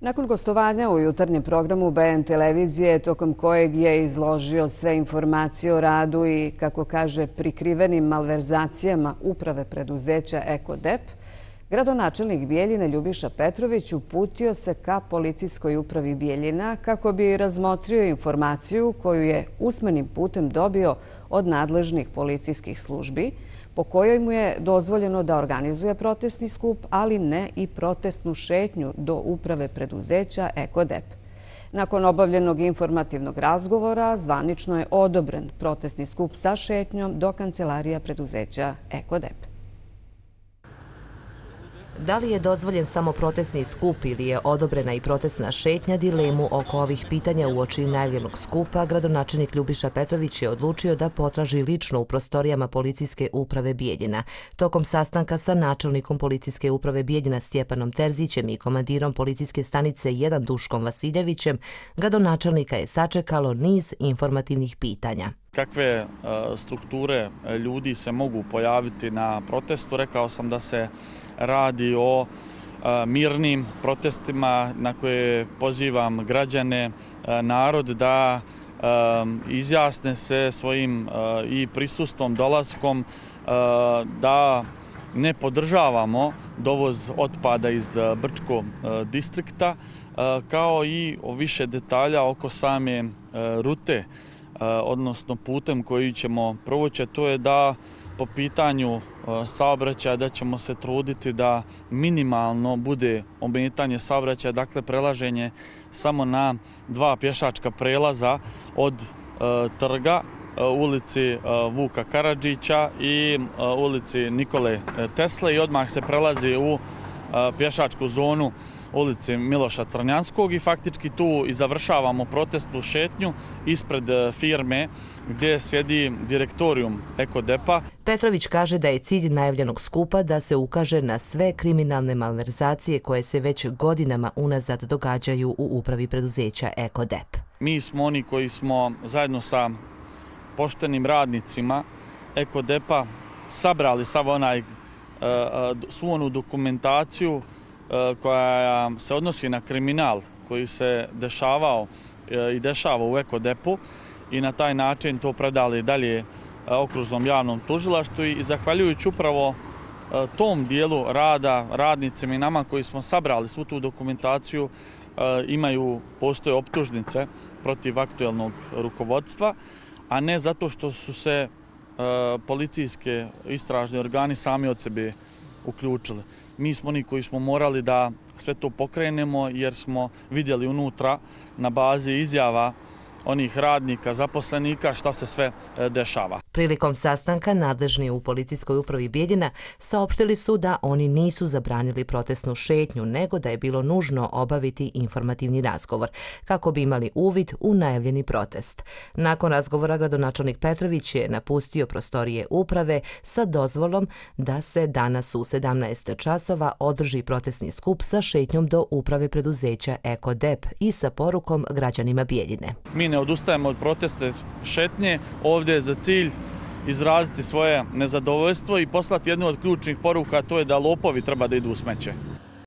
Nakon gostovanja u jutarnjem programu BN televizije, tokom kojeg je izložio sve informacije o radu i, kako kaže, prikrivenim malverzacijama uprave preduzeća EkoDep, gradonačelnik Bijeljine Ljubiša Petrović uputio se ka policijskoj upravi Bijeljina kako bi razmotrio informaciju koju je usmenim putem dobio od nadležnih policijskih službi, po kojoj mu je dozvoljeno da organizuje protestni skup, ali ne i protestnu šetnju do uprave preduzeća EkoDep. Nakon obavljenog informativnog razgovora, zvanično je odobren protestni skup sa šetnjom do kancelarija preduzeća EkoDep. Da li je dozvoljen samo protestni skup ili je odobrena i protestna šetnja dilemu oko ovih pitanja u oči najavljenog skupa, gradonačenik Ljubiša Petrović je odlučio da potraži lično u prostorijama policijske uprave Bijeljina. Tokom sastanka sa načelnikom policijske uprave Bijeljina Stjepanom Terzićem i komandirom policijske stanice 1 Duškom Vasiljevićem, gradonačelnika je sačekalo niz informativnih pitanja. Kakve e, strukture e, ljudi se mogu pojaviti na protestu? Rekao sam da se radi o e, mirnim protestima na koje pozivam građane, narod da izjasne se svojim i prisustom, dolaskom, da ne podržavamo dovoz otpada iz Brčko distrikta, kao i o više detalja oko same rute, E, odnosno putem koji ćemo provući, to je da po pitanju e, saobraćaja da ćemo se truditi da minimalno bude ometanje saobraćaja, dakle prelaženje samo na dva pješačka prelaza od e, trga ulici Vuka Karadžića i ulici Nikole Tesle i odmah se prelazi u pješačku zonu ulici Miloša Crnjanskog i faktički tu i završavamo protestnu šetnju ispred e, firme gdje sjedi direktorijum Ekodepa. Petrović kaže da je cilj najavljenog skupa da se ukaže na sve kriminalne malverzacije koje se već godinama unazad događaju u upravi preduzeća Ekodep. Mi smo oni koji smo zajedno sa poštenim radnicima Ekodepa sabrali sav onaj, e, e, svu onu dokumentaciju E, koja se odnosi na kriminal koji se dešavao e, i dešava u Ekodepu i na taj način to predali dalje e, okružnom javnom tužilaštu i zahvaljujući upravo tom dijelu rada radnicima i nama koji smo sabrali svu tu dokumentaciju imaju postoje optužnice protiv aktuelnog rukovodstva, a ne zato što su se policijske istražne organi sami od sebe uključili mi smo oni koji smo morali da sve to pokrenemo jer smo vidjeli unutra na bazi izjava onih radnika, zaposlenika, šta se sve e, dešava. Prilikom sastanka nadležni u policijskoj upravi Bijeljina saopštili su da oni nisu zabranili protestnu šetnju, nego da je bilo nužno obaviti informativni razgovor, kako bi imali uvid u najavljeni protest. Nakon razgovora gradonačelnik Petrović je napustio prostorije uprave sa dozvolom da se danas u 17 časova održi protestni skup sa šetnjom do uprave preduzeća EkoDep i sa porukom građanima Bijeljine. Mi ne odustajemo od proteste šetnje. Ovdje je za cilj izraziti svoje nezadovoljstvo i poslati jednu od ključnih poruka, to je da lopovi treba da idu u smeće.